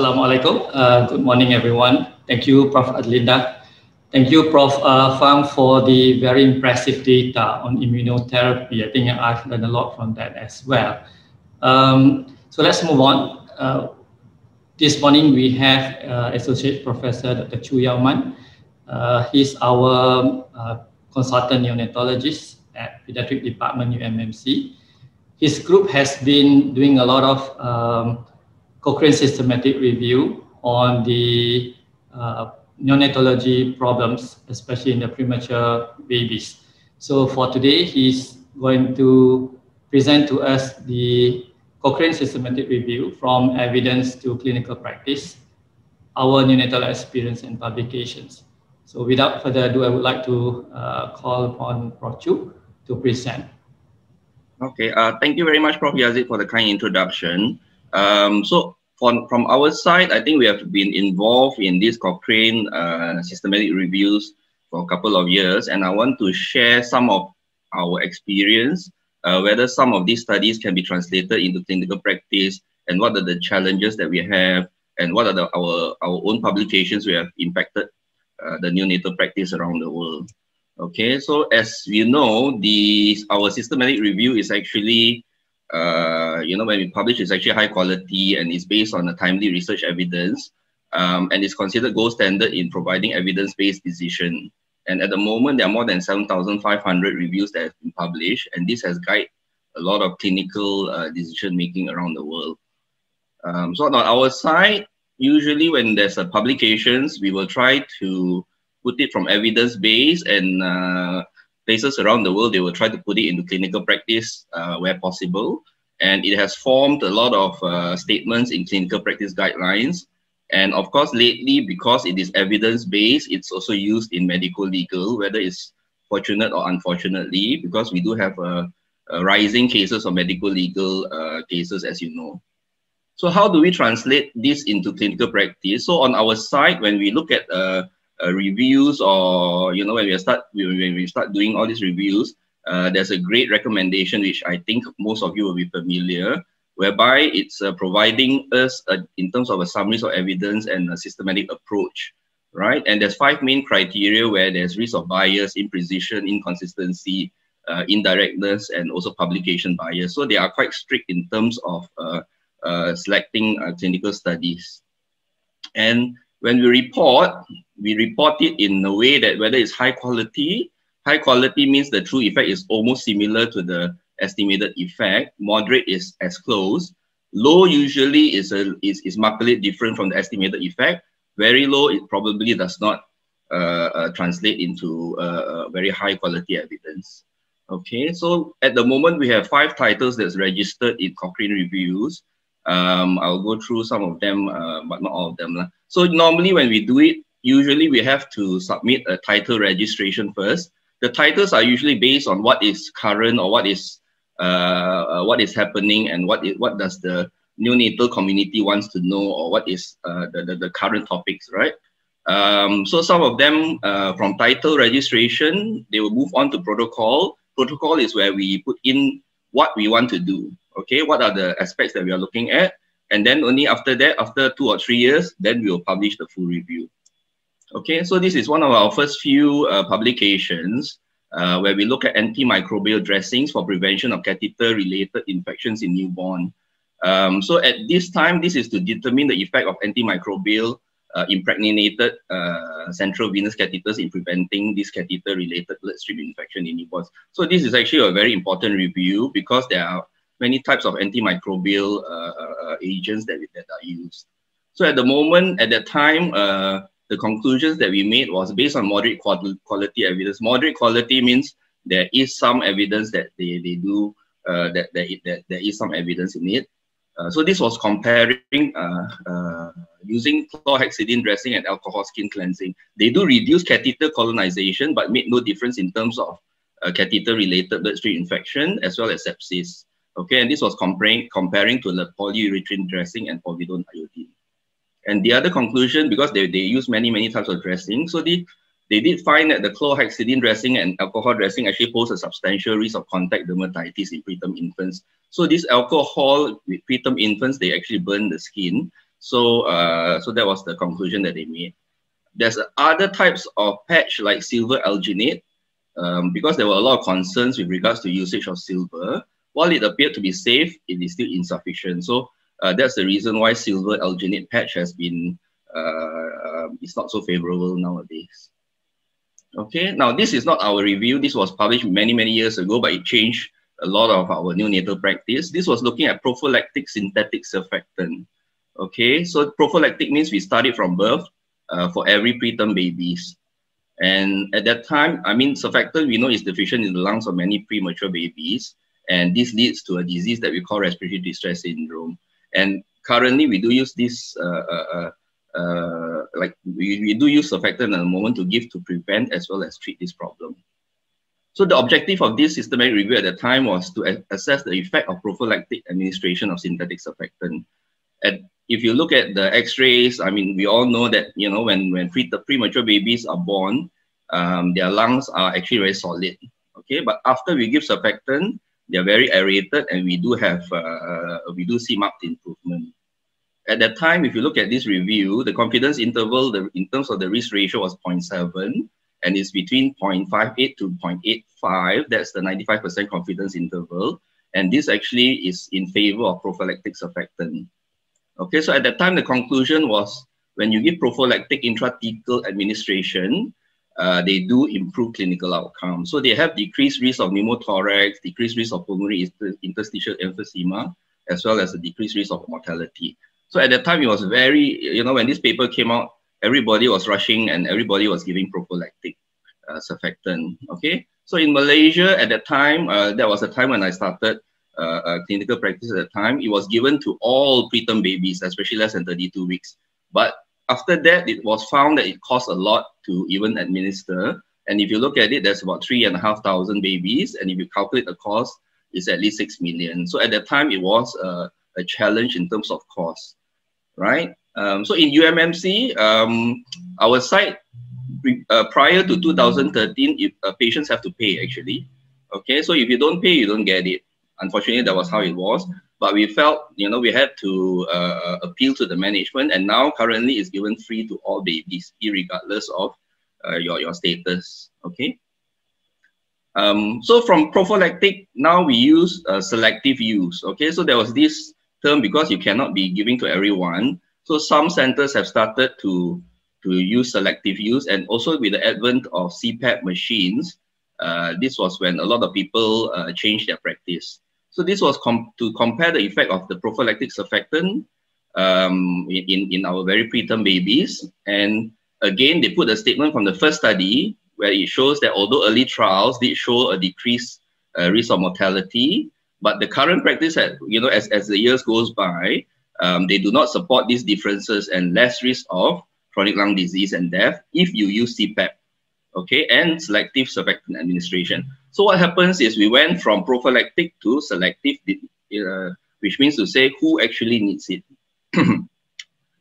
Assalamualaikum. Uh, good morning, everyone. Thank you, Prof. Adlinda. Thank you, Prof. Uh, Fang, for the very impressive data on immunotherapy. I think I've learned a lot from that as well. Um, so let's move on. Uh, this morning we have uh, Associate Professor Dr. Choo Yao Mun. Uh, he's our uh, consultant neonatologist at Pediatric Department UMMC. His group has been doing a lot of um, Cochrane systematic review on the uh, neonatology problems, especially in the premature babies. So for today, he's going to present to us the Cochrane systematic review from evidence to clinical practice, our neonatal experience and publications. So without further ado, I would like to uh, call upon Prof. Choo to present. Okay, uh, thank you very much, Prof. Yazid, for the kind introduction. Um, so from, from our side, I think we have been involved in this Cochrane uh, systematic reviews for a couple of years, and I want to share some of our experience, uh, whether some of these studies can be translated into clinical practice, and what are the challenges that we have, and what are the, our, our own publications we have impacted uh, the neonatal practice around the world. Okay, so as you know, the our systematic review is actually uh, you know, when we publish, it's actually high quality and it's based on a timely research evidence um, and it's considered gold standard in providing evidence-based decision. And at the moment, there are more than 7,500 reviews that have been published, and this has guided a lot of clinical uh, decision making around the world. Um, so on our side, usually when there's a publications, we will try to put it from evidence-based and uh, places around the world, they will try to put it into clinical practice uh, where possible. And it has formed a lot of uh, statements in clinical practice guidelines. And of course, lately, because it is evidence-based, it's also used in medical legal, whether it's fortunate or unfortunately, because we do have a, a rising cases of medical legal uh, cases, as you know. So how do we translate this into clinical practice? So on our side, when we look at uh, reviews or you know when we start when we start doing all these reviews uh, there's a GRADE recommendation which i think most of you will be familiar whereby it's uh, providing us a, in terms of a summaries of evidence and a systematic approach right? And there's five main criteria where there's risk of bias imprecision inconsistency uh, indirectness and also publication bias. So they are quite strict in terms of uh, uh, selecting clinical studies. And when we report, we report it in a way that whether it's high quality, high quality means the true effect is almost similar to the estimated effect. Moderate is as close. Low usually is a is, is markedly different from the estimated effect. Very low, it probably does not uh, uh, translate into uh, very high quality evidence. Okay, so at the moment we have five titles that's registered in Cochrane reviews. Um, I'll go through some of them, uh, but not all of them. So normally when we do it, usually we have to submit a title registration first. The titles are usually based on what is current or what is uh, uh, what is happening and what is what does the neonatal community wants to know or what is uh, the, the, the current topics, right? Um, so some of them uh, from title registration, they will move on to protocol. Protocol is where we put in what we want to do okay, what are the aspects that we are looking at? And then only after that, after two or three years, then we will publish the full review. Okay, so this is one of our first few uh, publications uh, where we look at antimicrobial dressings for prevention of catheter-related infections in newborn. Um, so at this time, this is to determine the effect of antimicrobial uh, impregnated uh, central venous catheters in preventing this catheter-related bloodstream infection in newborns. So this is actually a very important review because there are many types of antimicrobial uh, uh, agents that, that are used. So at the moment, at that time, uh, the conclusions that we made was based on moderate quality evidence. Moderate quality means there is some evidence that they, they do, uh, that, that, that there is some evidence in it. Uh, so this was comparing uh, using chlorhexidine dressing and alcohol skin cleansing. They do reduce catheter colonization, but made no difference in terms of catheter-related bloodstream infection as well as sepsis. Okay, and this was comparing, comparing to the polyurethane dressing and povidone iodine. And the other conclusion, because they, they use many, many types of dressing, so they, they did find that the chlorhexidine dressing and alcohol dressing actually pose a substantial risk of contact dermatitis in preterm infants. So this alcohol with preterm infants, they actually burn the skin. So, uh, so that was the conclusion that they made. There's other types of patch like silver alginate, um, because there were a lot of concerns with regards to usage of silver. While it appeared to be safe, it is still insufficient. So uh, that's the reason why silver alginate patch has been, uh, um, it's not so favorable nowadays. Okay, now this is not our review. This was published many, many years ago, but it changed a lot of our neonatal practice. This was looking at prophylactic synthetic surfactant. Okay, so prophylactic means we started from birth uh, for every preterm babies. And at that time, I mean, surfactant we know is deficient in the lungs of many premature babies. And this leads to a disease that we call respiratory distress syndrome. And currently, we do use this uh, uh, uh uh, like we, we do use surfactant at the moment to give to prevent as well as treat this problem. So the objective of this systematic review at the time was to assess the effect of prophylactic administration of synthetic surfactant. And if you look at the X-rays, I mean, we all know that you know when when pre premature babies are born, um, their lungs are actually very solid. Okay, but after we give surfactant, they are very aerated, and we do have uh, we do see marked improvement at that time, if you look at this review, the confidence interval the, in terms of the risk ratio was 0.7 and it's between 0.58 to 0.85. That's the 95% confidence interval. And this actually is in favor of prophylactic surfactant. Okay, so at that time, the conclusion was when you give prophylactic intratracheal administration, uh, they do improve clinical outcomes. So they have decreased risk of pneumothorax, decreased risk of pulmonary interstitial emphysema, as well as a decreased risk of mortality. So at that time, it was very, you know, when this paper came out, everybody was rushing and everybody was giving prophylactic uh, surfactant. Okay. So in Malaysia at that time, uh, that was the time when I started uh, uh, clinical practice at the time. It was given to all preterm babies, especially less than 32 weeks. But after that, it was found that it cost a lot to even administer. And if you look at it, there's about three and a half thousand babies. And if you calculate the cost, it's at least six million. So at that time, it was a challenge in terms of cost right? Um, so in UMMC, um, our site uh, prior to 2013, if, uh, patients have to pay actually. Okay, so if you don't pay, you don't get it. Unfortunately, that was how it was. But we felt, you know, we had to uh, appeal to the management, and now currently it's given free to all babies, regardless of uh, your your status. Okay. Um, so from prophylactic, now we use uh, selective use. Okay, so there was this term because you cannot be giving to everyone. So some centers have started to, to use selective use and also with the advent of CPAP machines, uh, this was when a lot of people uh, changed their practice. So this was com to compare the effect of the prophylactic surfactant um, in, in our very preterm babies. And again, they put a statement from the first study where it shows that although early trials did show a decreased uh, risk of mortality, but the current practice, at, you know, as, as the years goes by, um, they do not support these differences and less risk of chronic lung disease and death if you use CPAP, okay, and selective surfactant administration. So what happens is we went from prophylactic to selective, uh, which means to say who actually needs it.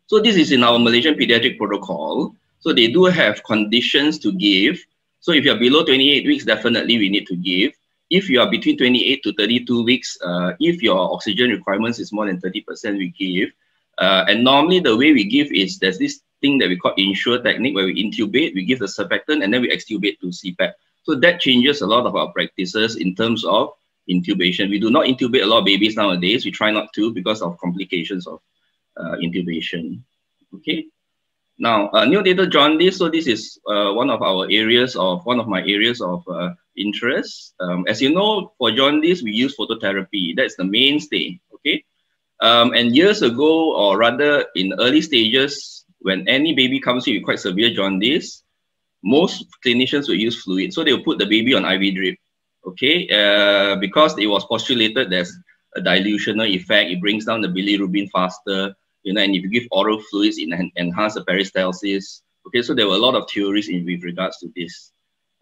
so this is in our Malaysian pediatric protocol. So they do have conditions to give. So if you're below 28 weeks, definitely we need to give if you are between 28 to 32 weeks, uh, if your oxygen requirements is more than 30%, we give. Uh, and normally the way we give is there's this thing that we call INSURE technique where we intubate, we give the surfactant, and then we extubate to CPAP. So that changes a lot of our practices in terms of intubation. We do not intubate a lot of babies nowadays. We try not to because of complications of uh, intubation. Okay. Now, uh, neonatal jaundice. So this is uh, one of our areas of one of my areas of uh, interest. Um, as you know, for jaundice, we use phototherapy. That's the mainstay, okay? Um, and years ago, or rather in early stages, when any baby comes in with quite severe jaundice, most clinicians will use fluid. So they will put the baby on IV drip, okay? Uh, because it was postulated there's a dilutional effect. It brings down the bilirubin faster, you know, and if you give oral fluids, it enhance the peristalsis. Okay, so there were a lot of theories in with regards to this.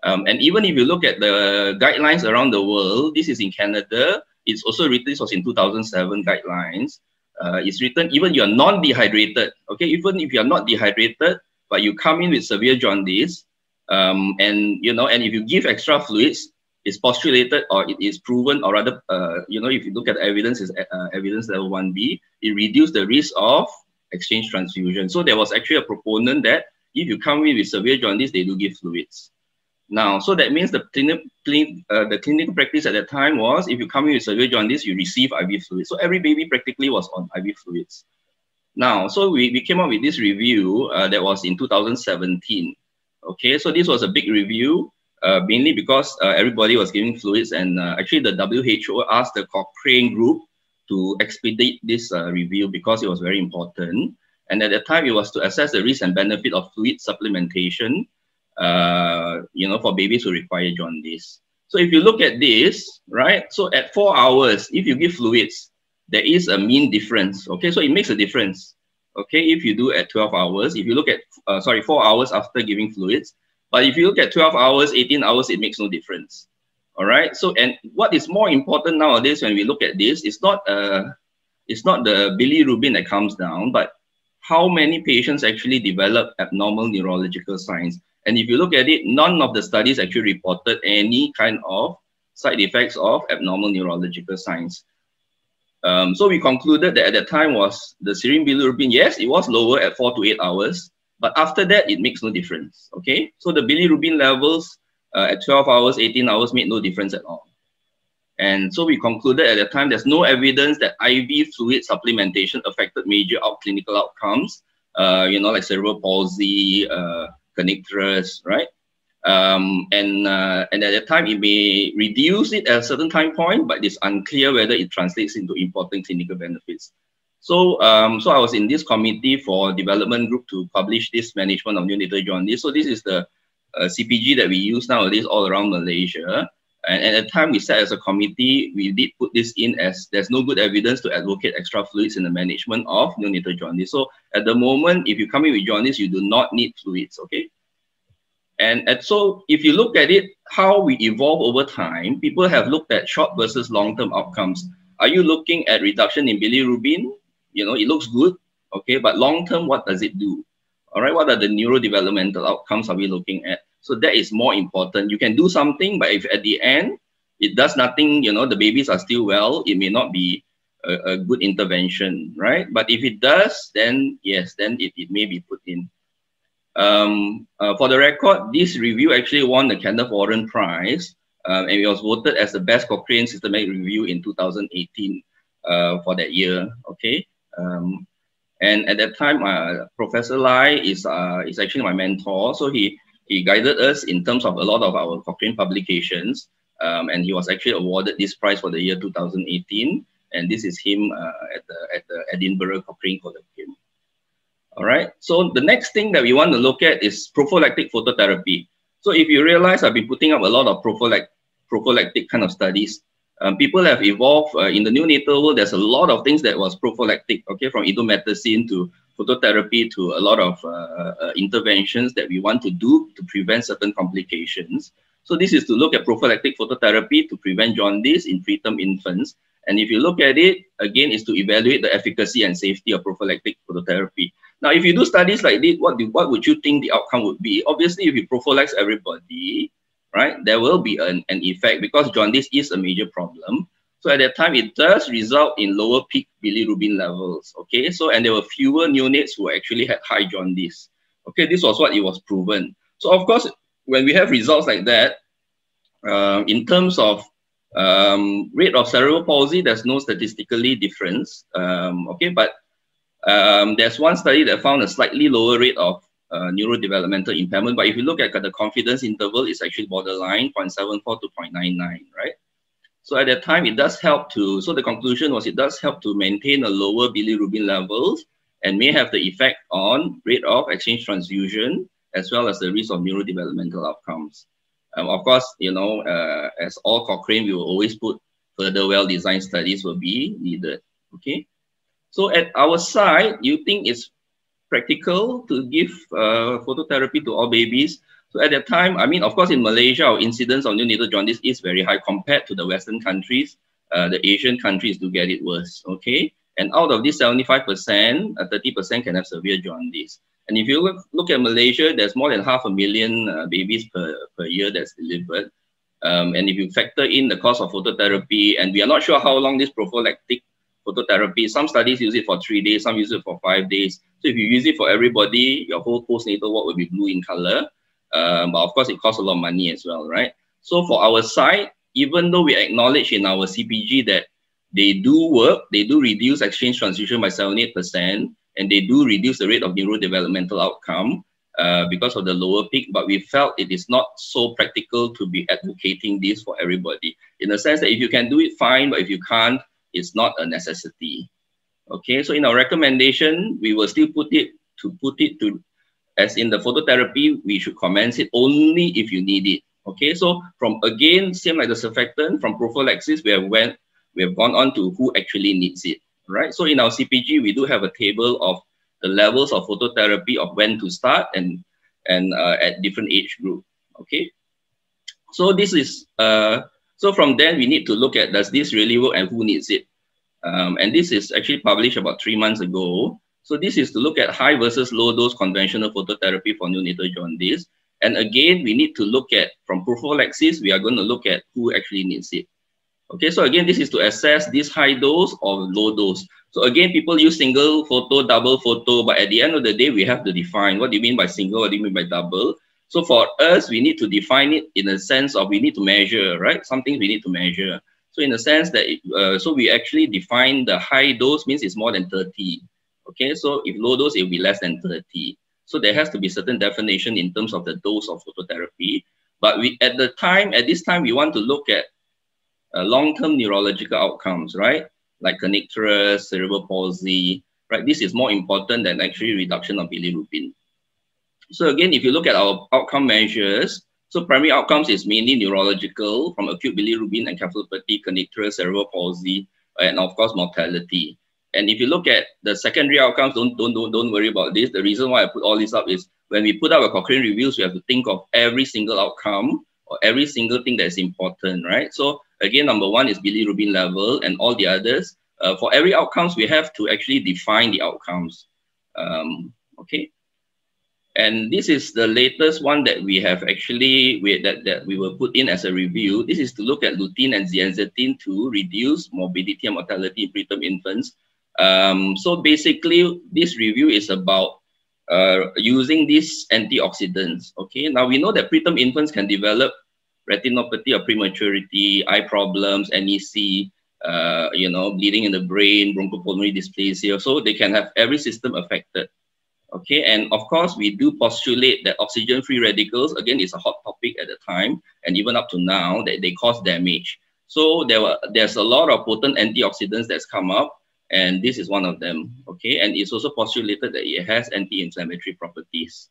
Um, and even if you look at the guidelines around the world, this is in Canada. It's also written, this was in 2007 guidelines. Uh, it's written, even you're non-dehydrated, okay? Even if you're not dehydrated, but you come in with severe jaundice, um, and, you know, and if you give extra fluids, it's postulated or it is proven, or rather, uh, you know, if you look at evidence, is uh, evidence level 1B, it reduces the risk of exchange transfusion. So there was actually a proponent that if you come in with severe jaundice, they do give fluids. Now, so that means the, clinic, uh, the clinical practice at that time was if you come in with severe jaundice, you receive IV fluids. So every baby practically was on IV fluids. Now, so we, we came up with this review uh, that was in 2017. Okay, so this was a big review, uh, mainly because uh, everybody was giving fluids, and uh, actually the WHO asked the Cochrane group to expedite this uh, review because it was very important. And at the time, it was to assess the risk and benefit of fluid supplementation uh, you know, for babies who require jaundice. So if you look at this, right, so at four hours, if you give fluids, there is a mean difference, okay? So it makes a difference, okay, if you do at 12 hours. If you look at, uh, sorry, four hours after giving fluids, but if you look at 12 hours, 18 hours, it makes no difference, all right? So, and what is more important nowadays when we look at this, it's not, uh, it's not the bilirubin that comes down, but how many patients actually develop abnormal neurological signs. And if you look at it, none of the studies actually reported any kind of side effects of abnormal neurological signs. Um, so we concluded that at that time was the serum bilirubin, yes, it was lower at four to eight hours, but after that, it makes no difference, okay? So the bilirubin levels uh, at 12 hours, 18 hours made no difference at all. And so we concluded at that time, there's no evidence that IV fluid supplementation affected major out clinical outcomes, uh, you know, like cerebral palsy, uh, kernicterus, right? Um, and uh, and at that time, it may reduce it at a certain time point, but it's unclear whether it translates into important clinical benefits. So, um, so I was in this committee for development group to publish this management of neonatal jaundice. So this is the uh, CPG that we use nowadays all around Malaysia. And at the time we sat as a committee, we did put this in as there's no good evidence to advocate extra fluids in the management of neonatal jaundice. So at the moment, if you come in with jaundice, you do not need fluids, okay? And, and so if you look at it, how we evolve over time, people have looked at short versus long-term outcomes. Are you looking at reduction in bilirubin? You know, it looks good, okay, but long-term, what does it do? All right, what are the neurodevelopmental outcomes are we looking at? So that is more important. You can do something, but if at the end it does nothing, you know, the babies are still well, it may not be a, a good intervention, right? But if it does, then yes, then it, it may be put in. Um, uh, for the record, this review actually won the Kenneth Warren Prize, uh, and it was voted as the best Cochrane systematic review in 2018 uh, for that year. Okay, um, and at that time, uh, Professor Lai is uh, is actually my mentor, so he he guided us in terms of a lot of our Cochrane publications, um, and he was actually awarded this prize for the year 2018. And this is him uh, at the at the Edinburgh Cochrane Colloquium. All right. So the next thing that we want to look at is prophylactic phototherapy. So if you realize, I've been putting up a lot of prophylactic prophylactic kind of studies. Um, people have evolved uh, in the neonatal world. There's a lot of things that was prophylactic. Okay, from indomethacin to phototherapy to a lot of uh, uh, interventions that we want to do to prevent certain complications. So this is to look at prophylactic phototherapy to prevent jaundice in preterm infants. And if you look at it, again, is to evaluate the efficacy and safety of prophylactic phototherapy. Now, if you do studies like this, what, do, what would you think the outcome would be? Obviously, if you prophylax everybody, right, there will be an, an effect because jaundice is a major problem. So at that time, it does result in lower peak bilirubin levels. Okay, so and there were fewer neonates who actually had high jaundice. Okay, this was what it was proven. So of course, when we have results like that, um, in terms of um, rate of cerebral palsy, there's no statistically difference. Um, okay, but um, there's one study that found a slightly lower rate of uh, neurodevelopmental impairment. But if you look at the confidence interval, it's actually borderline 0.74 to 0.99, right? So at that time, it does help to, so the conclusion was it does help to maintain a lower bilirubin levels and may have the effect on rate of exchange transfusion as well as the risk of neurodevelopmental outcomes. Um, of course, you know, uh, as all Cochrane, we will always put further well-designed studies will be needed, okay? So at our side, you think it's practical to give uh, phototherapy to all babies so at that time, I mean, of course, in Malaysia, our incidence of neonatal jaundice is very high compared to the Western countries. Uh, the Asian countries do get it worse, okay? And out of this 75%, 30% uh, can have severe jaundice. And if you look, look at Malaysia, there's more than half a million uh, babies per, per year that's delivered. Um, and if you factor in the cost of phototherapy, and we are not sure how long this prophylactic phototherapy. Some studies use it for three days, some use it for five days. So if you use it for everybody, your whole postnatal ward will be blue in color. Um, but of course, it costs a lot of money as well, right? So for our side, even though we acknowledge in our CPG that they do work, they do reduce exchange transfusion by 78%, and they do reduce the rate of neurodevelopmental outcome uh, because of the lower peak, but we felt it is not so practical to be advocating this for everybody. In the sense that if you can do it, fine, but if you can't, it's not a necessity. Okay, so in our recommendation, we will still put it to put it to, as in the phototherapy, we should commence it only if you need it. Okay, so from again, same like the surfactant, from prophylaxis, we have went, we have gone on to who actually needs it, right? So in our CPG, we do have a table of the levels of phototherapy of when to start and and uh, at different age group. Okay, so this is uh, so from then we need to look at does this really work and who needs it. Um, and this is actually published about three months ago. So this is to look at high versus low dose conventional phototherapy for neonatal jaundice. And again, we need to look at from prophylaxis, we are going to look at who actually needs it. Okay, so again, this is to assess this high dose or low dose. So again, people use single photo, double photo, but at the end of the day, we have to define what do you mean by single, what do you mean by double. So for us, we need to define it in a sense of we need to measure, right? Something we need to measure. So in the sense that, it, uh, so we actually define the high dose means it's more than 30. Okay, so if low dose, it will be less than 30. So there has to be certain definition in terms of the dose of phototherapy. But we at the time, at this time, we want to look at uh, long-term neurological outcomes, right? Like kernicterus, cerebral palsy, right? This is more important than actually reduction of bilirubin. So again, if you look at our outcome measures, so primary outcomes is mainly neurological from acute bilirubin and encephalopathy, kernicterus, cerebral palsy, and of course mortality. And if you look at the secondary outcomes, don't, don't, don't, don't worry about this. The reason why I put all this up is when we put up a Cochrane reviews, we have to think of every single outcome or every single thing that is important, right? So again, number one is bilirubin level and all the others. Uh, for every outcomes, we have to actually define the outcomes. Um, okay. And this is the latest one that we have actually, we, that, that we will put in as a review. This is to look at lutein and zeaxanthin to reduce morbidity and mortality in preterm infants. Um, so basically, this review is about uh, using these antioxidants. Okay, now we know that preterm infants can develop retinopathy or prematurity, eye problems, NEC, uh, you know, bleeding in the brain, bronchopulmonary dysplasia. So they can have every system affected. Okay, and of course, we do postulate that oxygen-free radicals, again, is a hot topic at the time, and even up to now, that they cause damage. So there were, there's a lot of potent antioxidants that's come up, and this is one of them, okay? And it's also postulated that it has anti-inflammatory properties.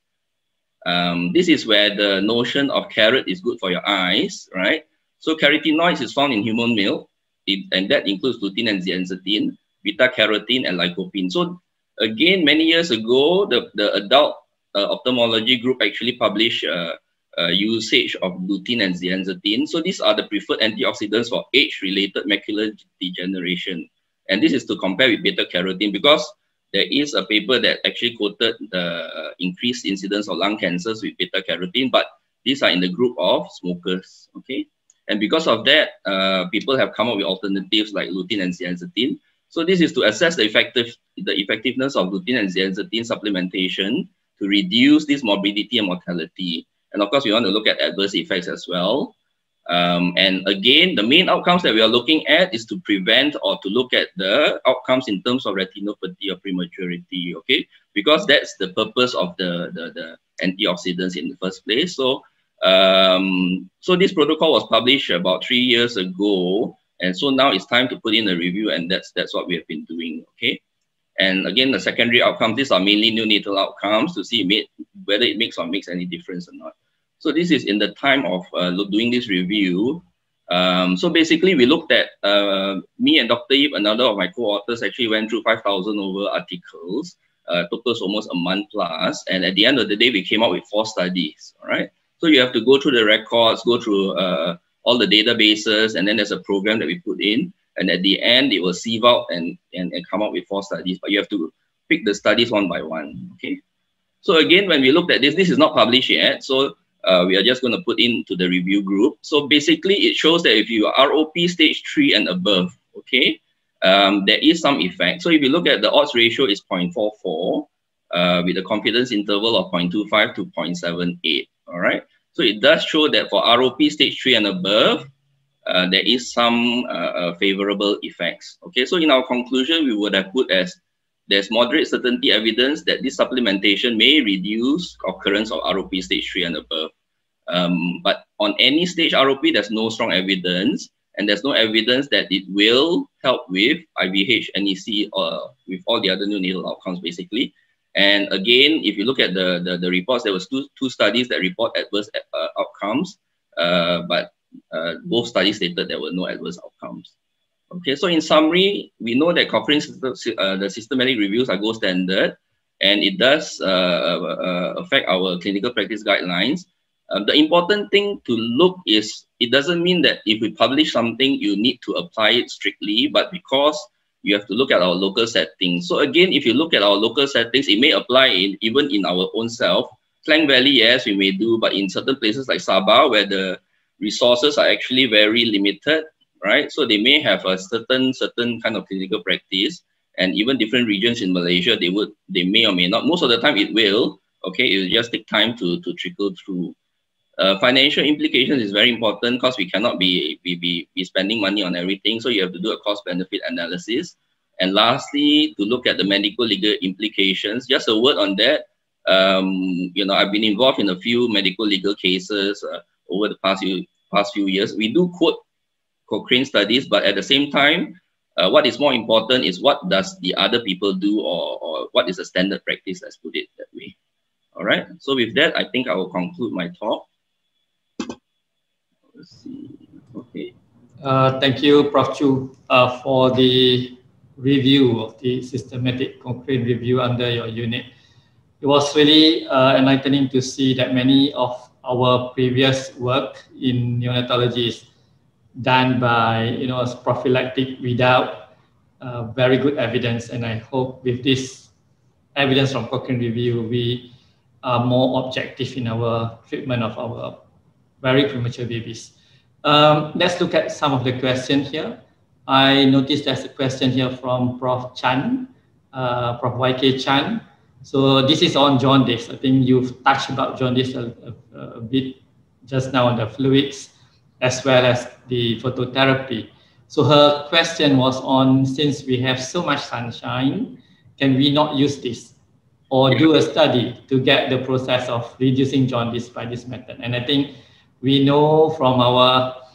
Um, this is where the notion of carrot is good for your eyes, right? So carotenoids is found in human milk, it, and that includes lutein and zeaxanthin, beta-carotene, and lycopene. So again, many years ago, the, the adult uh, ophthalmology group actually published uh, uh, usage of lutein and zeaxanthin. So these are the preferred antioxidants for age-related macular degeneration. And this is to compare with beta-carotene because there is a paper that actually quoted the increased incidence of lung cancers with beta-carotene, but these are in the group of smokers, okay? And because of that, uh, people have come up with alternatives like lutein and zeaxanthin. So this is to assess the effective the effectiveness of lutein and zeaxanthin supplementation to reduce this morbidity and mortality. And of course, we want to look at adverse effects as well. Um, and again, the main outcomes that we are looking at is to prevent or to look at the outcomes in terms of retinopathy or prematurity, okay? Because that's the purpose of the, the, the antioxidants in the first place. So, um, so this protocol was published about three years ago. And so now it's time to put in a review and that's, that's what we have been doing, okay? And again, the secondary outcomes, these are mainly neonatal outcomes to see whether it makes or makes any difference or not. So this is in the time of uh, doing this review. Um, so basically, we looked at, uh, me and Dr. Yip, another of my co-authors, actually went through 5,000 over articles, uh, took us almost a month plus. And at the end of the day, we came up with four studies, all right? So you have to go through the records, go through uh, all the databases, and then there's a program that we put in. And at the end, it will sieve out and, and, and come up with four studies, but you have to pick the studies one by one, okay? So again, when we looked at this, this is not published yet. So uh, we are just going to put into the review group. So basically, it shows that if you are ROP stage three and above, okay, um, there is some effect. So if you look at the odds ratio is 0.44 uh, with a confidence interval of 0.25 to 0.78, all right? So it does show that for ROP stage 3 and above, uh, there is some uh, uh, favorable effects. Okay, so in our conclusion, we would have put as there's moderate certainty evidence that this supplementation may reduce occurrence of ROP stage 3 and above. Um, but on any stage ROP, there's no strong evidence, and there's no evidence that it will help with IVH, NEC, or with all the other neonatal outcomes, basically. And again, if you look at the, the, the reports, there was two, two studies that report adverse uh, outcomes, uh, but uh, both studies stated there were no adverse outcomes. Okay, so in summary, we know that Cochrane uh, the systematic reviews are gold standard, and it does uh, uh, affect our clinical practice guidelines. Um, the important thing to look is it doesn't mean that if we publish something, you need to apply it strictly, but because you have to look at our local settings. So again, if you look at our local settings, it may apply in even in our own self. Klang Valley, yes, we may do, but in certain places like Sabah, where the resources are actually very limited, right? So they may have a certain certain kind of clinical practice, and even different regions in Malaysia, they would they may or may not. Most of the time, it will. Okay, it will just take time to to trickle through. Uh, financial implications is very important because we cannot be, be, be, be spending money on everything. So you have to do a cost benefit analysis. And lastly, to look at the medical legal implications. Just a word on that. Um, you know, I've been involved in a few medical legal cases. Uh, over the past few past few years. We do quote Cochrane studies, but at the same time, uh, what is more important is what does the other people do or, or what is the standard practice, let's put it that way. All right, so with that, I think I will conclude my talk. See, okay. Uh, thank you, Prof. Choo, uh, for the review of the systematic Cochrane review under your unit. It was really uh, enlightening to see that many of our previous work in neonatology is done by, you know, prophylactic without uh, very good evidence. And I hope with this evidence from Cochrane Review, we are more objective in our treatment of our very premature babies. Um, let's look at some of the questions here. I noticed there's a question here from Prof. Chan, uh, Prof. YK Chan. So this is on jaundice. I think you've touched about jaundice a, a, a bit just now on the fluids as well as the phototherapy. So her question was on since we have so much sunshine, can we not use this or do a study to get the process of reducing jaundice by this method? And I think we know from our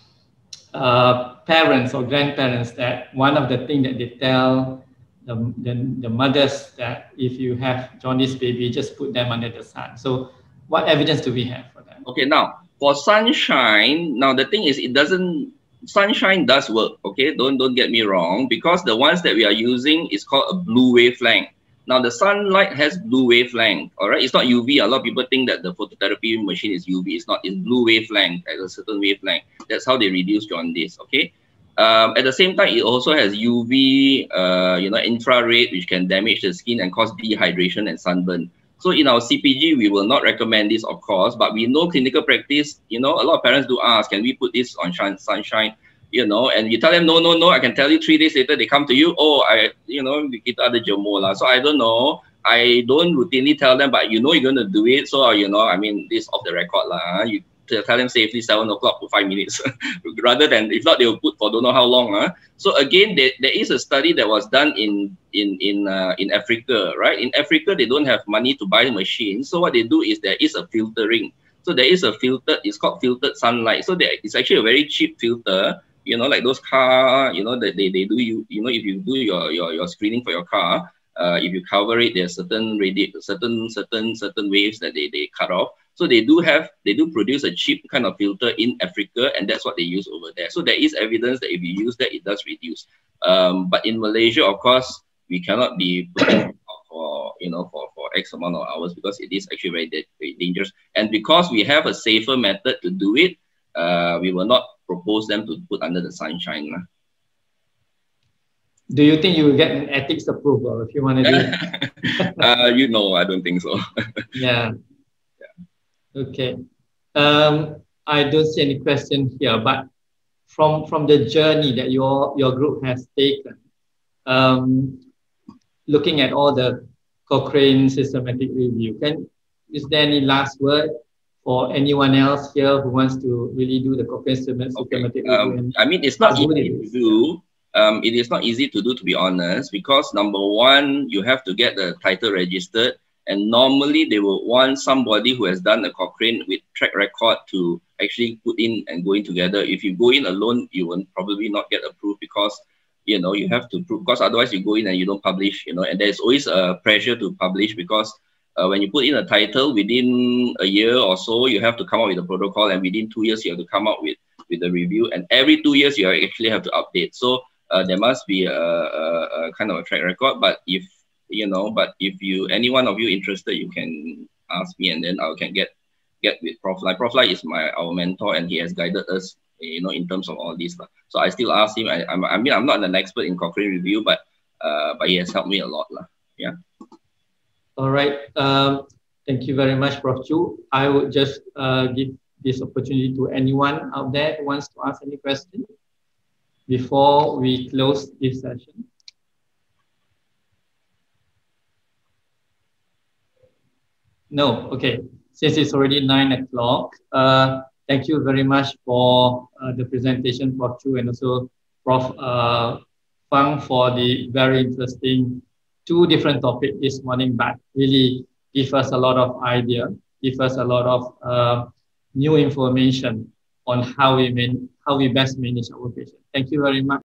uh, parents or grandparents that one of the things that they tell the, the, the mothers that if you have jaundice baby, just put them under the sun. So what evidence do we have for that? Okay, now for sunshine, now the thing is it doesn't sunshine does work, okay? Don't don't get me wrong, because the ones that we are using is called a blue wavelength. Now the sunlight has blue wavelength, all right? It's not UV. A lot of people think that the phototherapy machine is UV. It's not, it's blue wavelength at a certain wavelength. That's how they reduce jaundice, okay? Um, at the same time, it also has UV, uh, you know, infrared, which can damage the skin and cause dehydration and sunburn. So in our CPG, we will not recommend this, of course, but we know clinical practice, you know, a lot of parents do ask, can we put this on sunshine, you know, and you tell them, no, no, no, I can tell you three days later, they come to you, oh, I, you know, kita ada jemur lah. So I don't know. I don't routinely tell them, but you know you're going to do it. So, you know, I mean, this off the record lah. You tell them safely seven o'clock for five minutes, rather than if not they will put for don't know how long. Huh? So again, there, there is a study that was done in in in uh, in Africa, right? In Africa, they don't have money to buy the machine, so what they do is there is a filtering. So there is a filter. It's called filtered sunlight. So there, it's actually a very cheap filter. You know, like those car. You know that they, they do you. You know, if you do your your your screening for your car, uh, if you cover it, there's certain radi- certain certain certain waves that they, they cut off. So they do have, they do produce a cheap kind of filter in Africa, and that's what they use over there. So there is evidence that if you use that, it does reduce. Um, but in Malaysia, of course, we cannot be putting for you know for, for X amount of hours because it is actually very, very dangerous. And because we have a safer method to do it, uh, we will not propose them to put under the sunshine. Lah. Do you think you will get an ethics approval if you want to do it? uh, you know, I don't think so. yeah. Okay. Um, I don't see any question here, but from from the journey that your your group has taken, um, looking at all the Cochrane systematic review. Can is there any last word for anyone else here who wants to really do the Cochrane systematic okay. Um, I mean, it's not easy to do. Um, it is not easy to do, to be honest, because number one, you have to get the title registered. And normally they will want somebody who has done the Cochrane with track record to actually put in and go in together. If you go in alone, you will probably not get approved because you know you have to prove because otherwise you go in and you don't publish you know and there's always a pressure to publish because uh, when you put in a title within a year or so you have to come up with a protocol and within two years you have to come up with with the review and every two years you actually have to update so uh, there must be a, a, a, kind of a track record but if you know but if you any one of you interested you can ask me and then i can get get with prof like prof Lai is my our mentor and he has guided us you know, in terms of all this. So I still ask him, I, I mean, I'm not an expert in Cochrane review, but uh, but he has helped me a lot. La. Yeah. All right. Um, thank you very much, Prof. Choo. I would just uh, give this opportunity to anyone out there who wants to ask any question before we close this session. No, okay. Since it's already nine o'clock, uh, thank you very much for uh, the presentation, Prof. Choo, and also Prof. Uh, Fang for the very interesting two different topics this morning, but really give us a lot of idea, give us a lot of uh, new information on how we man- how we best manage our patients. Thank you very much.